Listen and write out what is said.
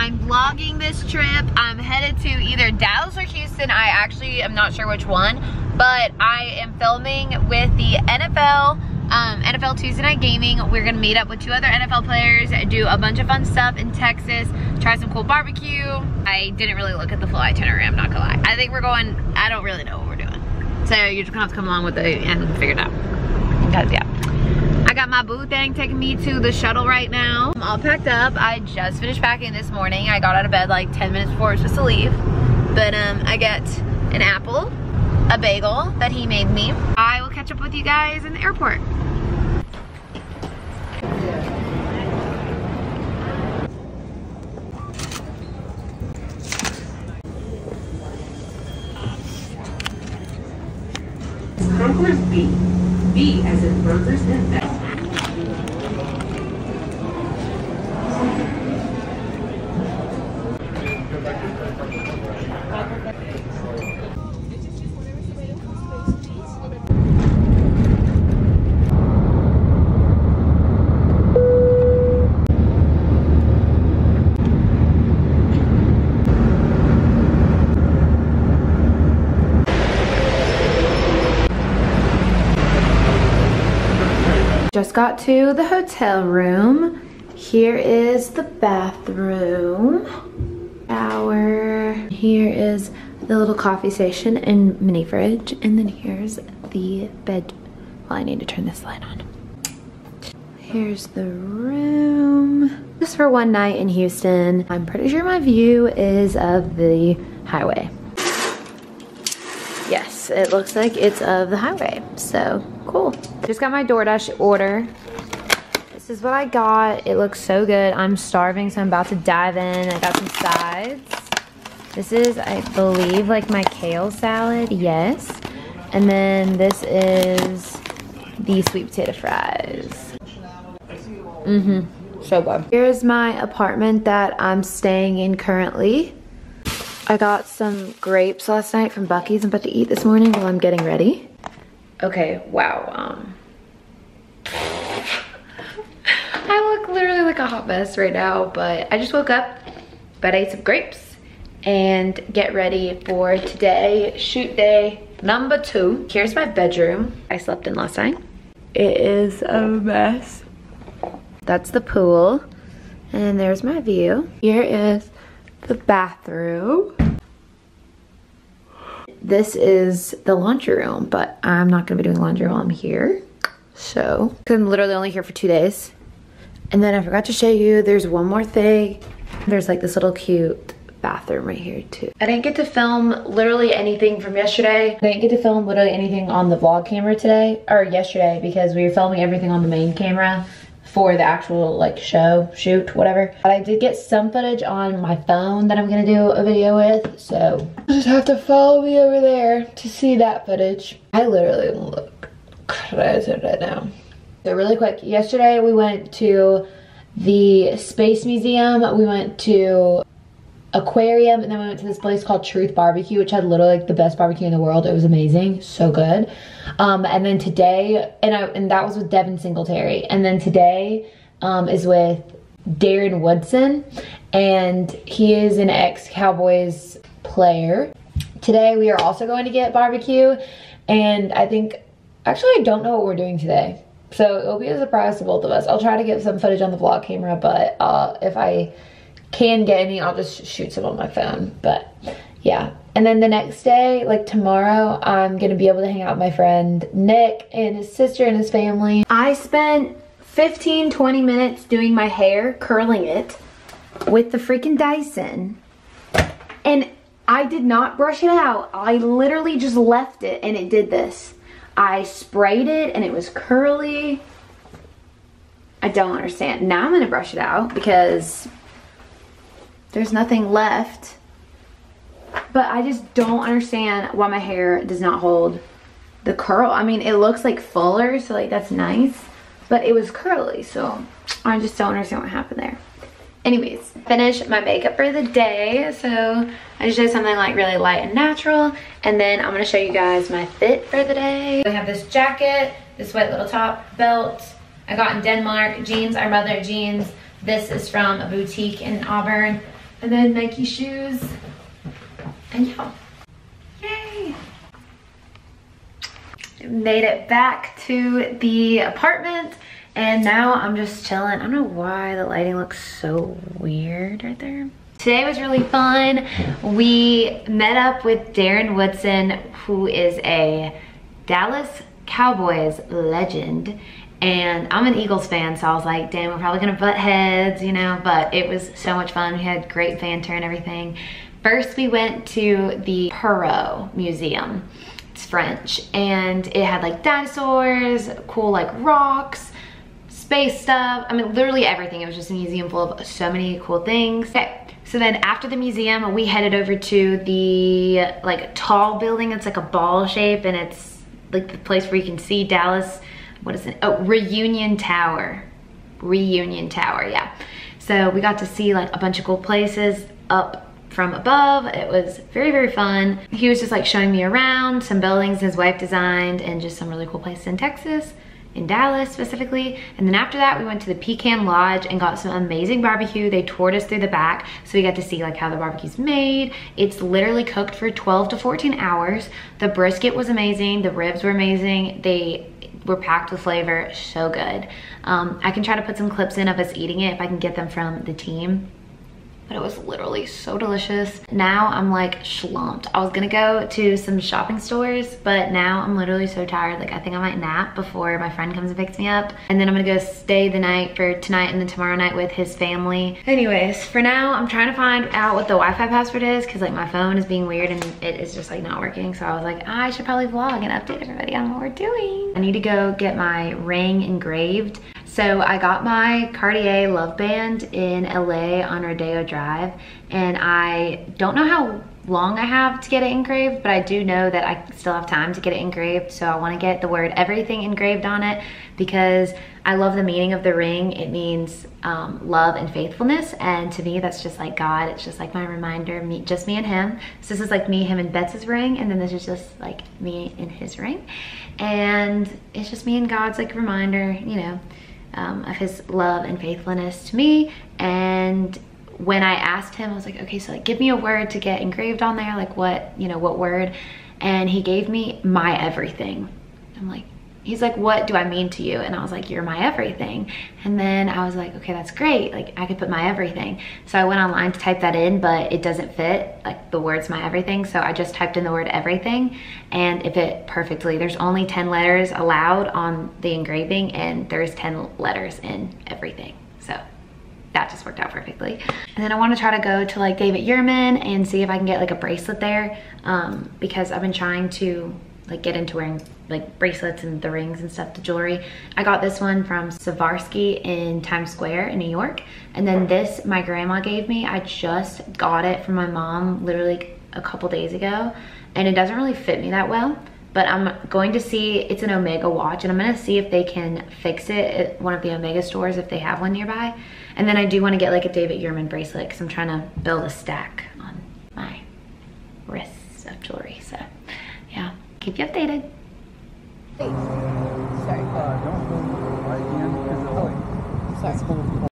I'm vlogging this trip. I'm headed to either Dallas or Houston. I actually am not sure which one, but I am filming with the NFL, um, NFL Tuesday Night Gaming. We're gonna meet up with two other NFL players, do a bunch of fun stuff in Texas, try some cool barbecue. I didn't really look at the full itinerary, I'm not gonna lie. I think we're going, I don't really know what we're doing. So you're just gonna have to come along with it and figure it out. Because yeah. I got my boo thing taking me to the shuttle right now. I'm all packed up. I just finished packing this morning. I got out of bed like 10 minutes before it was supposed to leave. But um, I get an apple, a bagel that he made me. I will catch up with you guys in the airport. Concourse B. B as in brokers and banks. Just got to the hotel room. Here is the bathroom. Shower. Here is the little coffee station and mini fridge. And then here's the bed. Well, I need to turn this light on. Here's the room. Just for one night in Houston. I'm pretty sure my view is of the highway. Yes, it looks like it's of the highway. So cool. Just got my DoorDash order. This is what I got. It looks so good. I'm starving, so I'm about to dive in. I got some sides. This is, I believe, like my kale salad. Yes. And then this is the sweet potato fries. Mm-hmm. So good. Here's my apartment that I'm staying in currently. I got some grapes last night from Buc-ee's. I'm about to eat this morning while I'm getting ready. Okay, wow. Um, I look literally like a hot mess right now, but I just woke up, but I ate some grapes and get ready for today, shoot day number two. Here's my bedroom I slept in last night. It is a mess. That's the pool. And there's my view. Here is the bathroom. This is the laundry room, but I'm not gonna be doing laundry while I'm here. So, I'm literally only here for two days. And then I forgot to show you, there's one more thing. There's like this little cute bathroom right here too. I didn't get to film literally anything from yesterday. I didn't get to film literally anything on the vlog camera today, or yesterday, because we were filming everything on the main camera for the actual like show, shoot, whatever. But I did get some footage on my phone that I'm gonna do a video with, so you just have to follow me over there to see that footage. I literally look crazy right now. So really quick, yesterday we went to the Space Museum, we went to aquarium and then we went to this place called Truth Barbecue which had literally like the best barbecue in the world. It was amazing. So good. Um, and then today and I and that was with Devin Singletary. And then today um, is with Darren Woodson. And he is an ex-Cowboys player. Today we are also going to get barbecue. And I think actually I don't know what we're doing today. So it'll be a surprise to both of us. I'll try to get some footage on the vlog camera but uh, if I can get any, I'll just shoot some on my phone. But yeah. And then the next day, like tomorrow, I'm gonna be able to hang out with my friend Nick and his sister and his family. I spent 15, 20 minutes doing my hair, curling it with the freaking Dyson. And I did not brush it out. I literally just left it and it did this. I sprayed it and it was curly. I don't understand. Now I'm gonna brush it out because there's nothing left. But I just don't understand why my hair does not hold the curl. I mean, it looks like fuller, so like that's nice. But it was curly, so I just don't understand what happened there. Anyways, finish my makeup for the day. So I just did something like really light and natural. And then I'm gonna show you guys my fit for the day. I have this jacket, this white little top, belt. I got in Denmark, jeans, our mother jeans. This is from a boutique in Auburn and then Nike shoes. And yeah. Yay! Made it back to the apartment and now I'm just chilling. I don't know why the lighting looks so weird right there. Today was really fun. We met up with Darren Woodson, who is a Dallas Cowboys legend. And I'm an Eagles fan, so I was like, damn, we're probably gonna butt heads, you know, but it was so much fun. We had great banter and everything. First, we went to the Perot Museum. It's French, and it had like dinosaurs, cool like rocks, space stuff. I mean, literally everything. It was just a museum full of so many cool things. Okay, so then after the museum, we headed over to the like tall building. It's like a ball shape, and it's like the place where you can see Dallas. What is it? Oh, Reunion Tower. Reunion Tower, yeah. So we got to see like a bunch of cool places up from above. It was very, very fun. He was just like showing me around some buildings his wife designed and just some really cool places in Texas in Dallas specifically. And then after that, we went to the Pecan Lodge and got some amazing barbecue. They toured us through the back, so we got to see like how the barbecue's made. It's literally cooked for 12 to 14 hours. The brisket was amazing. The ribs were amazing. They were packed with flavor, so good. Um, I can try to put some clips in of us eating it if I can get them from the team but it was literally so delicious. Now I'm like schlumped. I was gonna go to some shopping stores, but now I'm literally so tired. Like I think I might nap before my friend comes and picks me up. And then I'm gonna go stay the night for tonight and then tomorrow night with his family. Anyways, for now, I'm trying to find out what the Wi-Fi password is because like my phone is being weird and it is just like not working. So I was like, I should probably vlog and update everybody on what we're doing. I need to go get my ring engraved. So I got my Cartier Love Band in LA on Rodeo Drive and I don't know how long I have to get it engraved, but I do know that I still have time to get it engraved. So I wanna get the word everything engraved on it because I love the meaning of the ring. It means um, love and faithfulness. And to me, that's just like God. It's just like my reminder, me, just me and him. So this is like me, him, and Betsy's ring. And then this is just like me and his ring. And it's just me and God's like reminder, you know, um, of his love and faithfulness to me. And when I asked him, I was like, okay, so like give me a word to get engraved on there, like what, you know, what word? And he gave me my everything. I'm like, he's like, what do I mean to you? And I was like, you're my everything. And then I was like, okay, that's great. Like I could put my everything. So I went online to type that in, but it doesn't fit like the words my everything. So I just typed in the word everything and it fit perfectly. There's only 10 letters allowed on the engraving and there's 10 letters in everything. So that just worked out perfectly. And then I want to try to go to like David Yurman and see if I can get like a bracelet there um, because I've been trying to like get into wearing like bracelets and the rings and stuff, the jewelry. I got this one from Swarovski in Times Square in New York. And then this my grandma gave me. I just got it from my mom literally a couple days ago and it doesn't really fit me that well but I'm going to see, it's an Omega watch and I'm gonna see if they can fix it at one of the Omega stores if they have one nearby. And then I do wanna get like a David Yurman bracelet because I'm trying to build a stack on my wrists of jewelry. So keep you updated. Sorry. Uh,